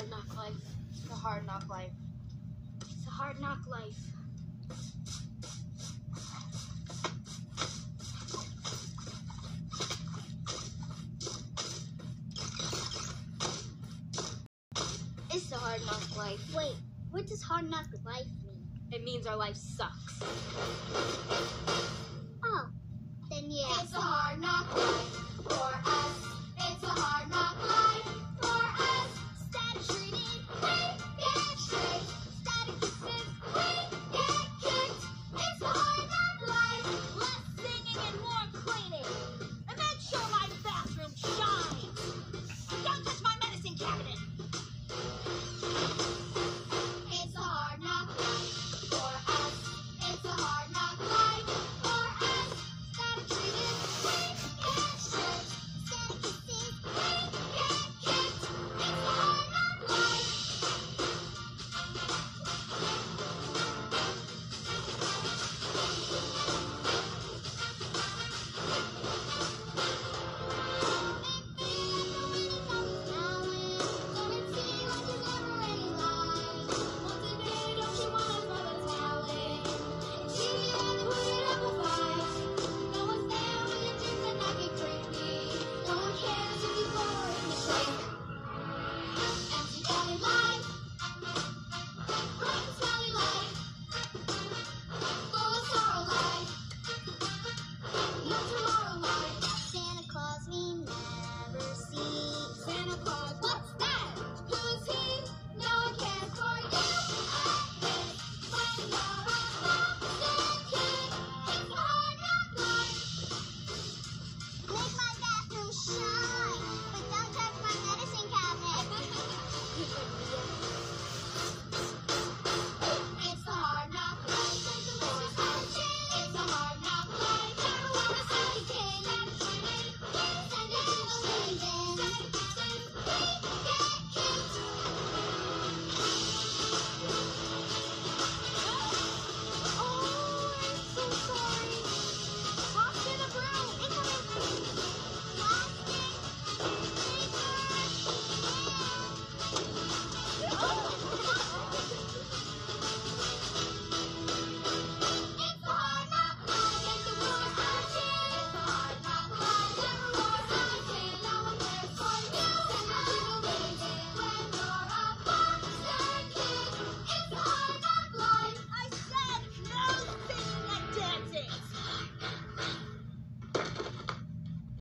hard knock life. It's a hard knock life. It's a hard knock life. It's a hard knock life. Wait, what does hard knock life mean? It means our life sucks.